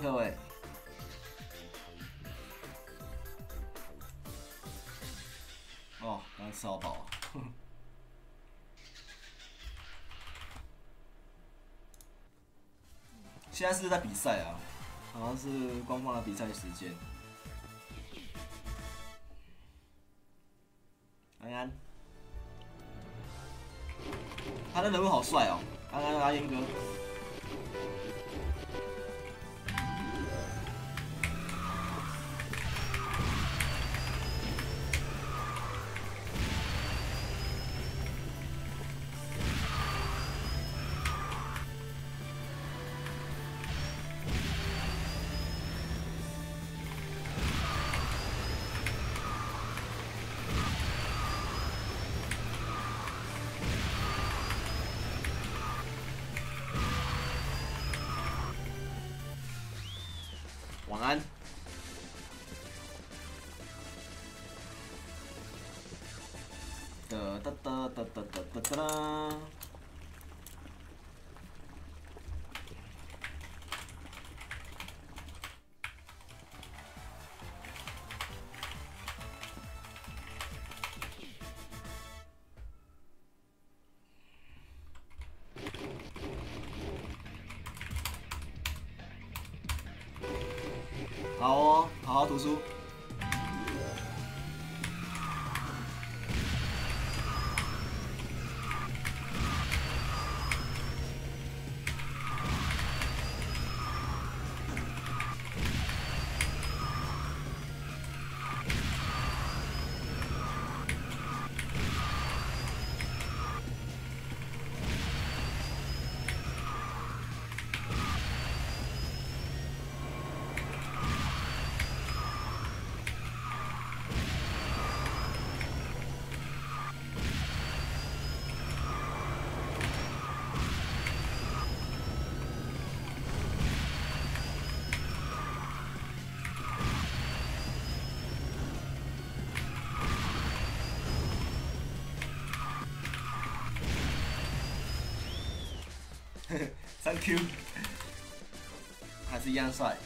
各位。哦，刚吃好饱。现在是在比赛啊，好像是官方的比赛时间。安安，他的人物好帅哦，安安阿烟哥。哒哒哒哒哒哒哒哒。啦好哦好好读书。Thank you，还是一样帅。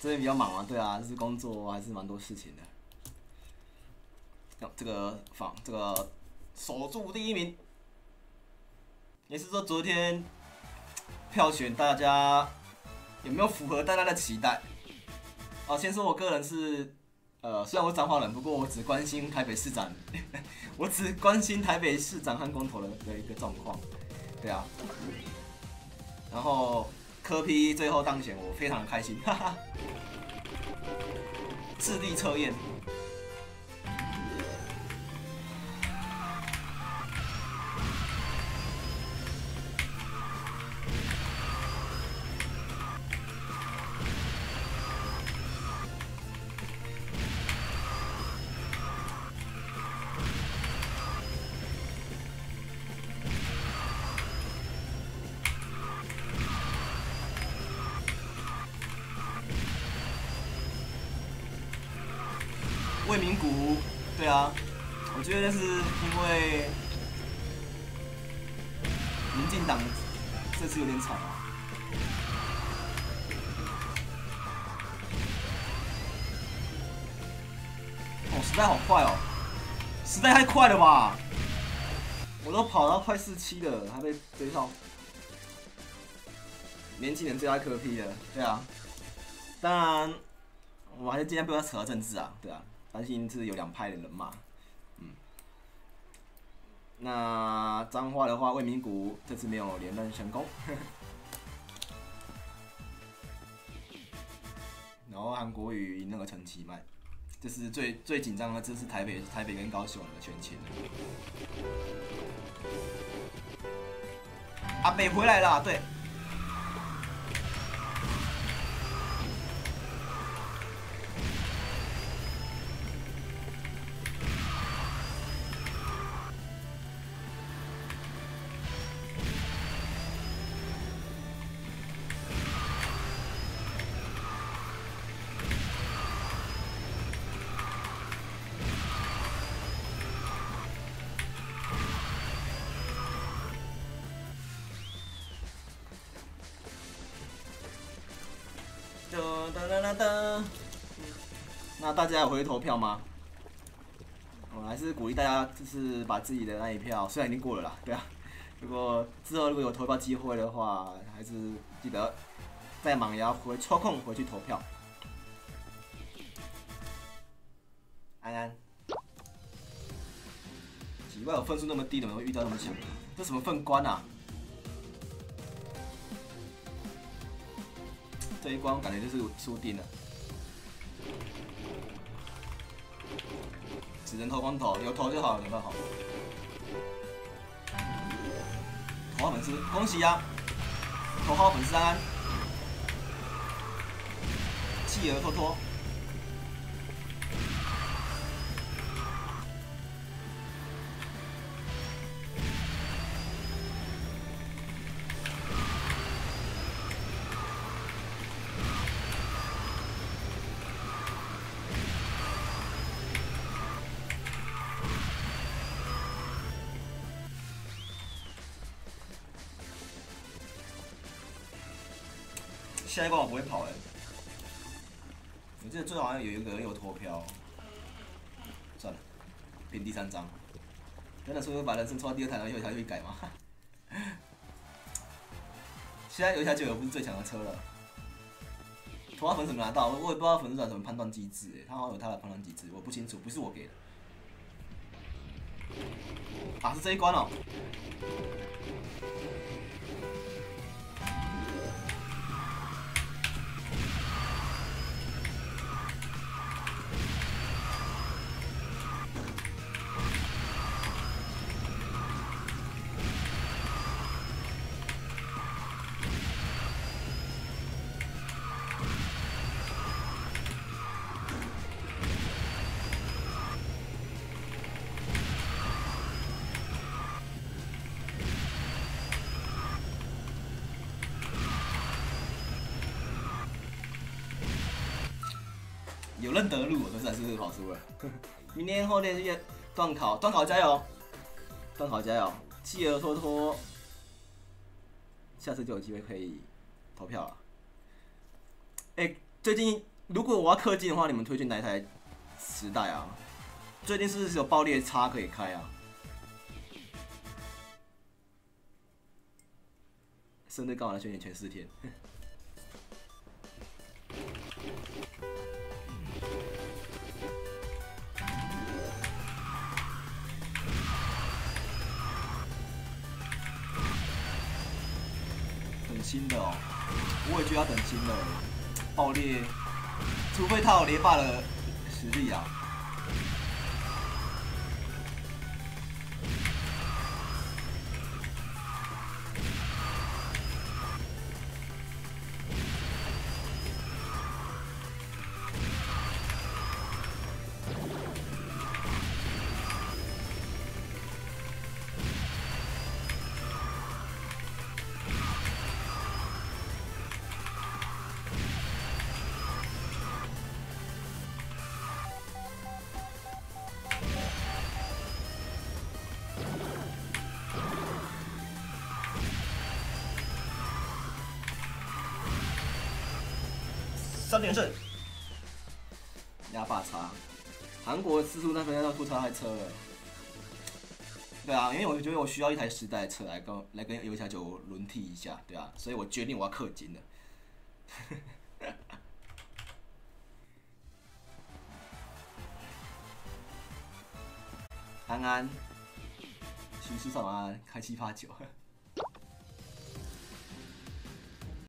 最近比较忙啊，对啊，就是工作还是蛮多事情的。这个防这个守住第一名，也是说昨天票选大家有没有符合大家的期待？啊，先说我个人是，呃，虽然我彰化人，不过我只关心台北市长，我只关心台北市长和光头的的一个状况。对啊，然后科批最后当选，我非常开心，哈哈。智力测验，魏明谷，对啊，我觉得是因为民进党这次有点惨啊。哦，时代好快哦，时代太快了吧！我都跑到快四七了，还被追上。年轻人最爱科 P 的，对啊。当然，我还是尽量不要扯到政治啊，对啊。担心是有两派的人嘛，嗯，那脏话的话，魏明谷这次没有连任成功，然后韩国瑜那个陈其迈，这是最最紧张的，这是台北台北跟高雄的选情。阿北回来了，对。那大家有回去投票吗？我还是鼓励大家，就是把自己的那一票，虽然已经过了啦，对啊。如果之后如果有投票机会的话，还是记得再忙也要回抽空回去投票。安安，奇怪，我分数那么低，怎么会遇到那么强？这什么粪官啊？这一关我感觉就是输定了。只能投光头，有投就好，有没有好？头号粉丝，恭喜呀！头号粉丝安，企鹅托托。下一关我不会跑哎，我记得最好像有一个人有脱票，算了，变第三张，真的是会把人生抽到第二台，然后有一台会改吗？现在有一台九九不是最强的车了，头号粉怎么拿到？我也不知道粉丝团怎么判断机制哎，他好像有他的判断机制，我不清楚，不是我给的。啊，是这一关哦。有认得路，可是还是跑输了。明天后天要断考，断考加油，断考加油，企鹅托托，下次就有机会可以投票了。哎，最近如果我要氪金的话，你们推荐哪一台时代啊？最近是不是有爆裂叉可以开啊？生日刚好来宣言全四天。新的哦，我也觉得要等新的爆裂，除非他有连霸的实力啊。三连胜，压把叉，韩国四叔那边要吐槽台车了。对啊，因为我觉得我需要一台时代车来跟来跟游侠九轮替一下，对啊，所以我决定我要氪金了。安安，徐世上安开七八九。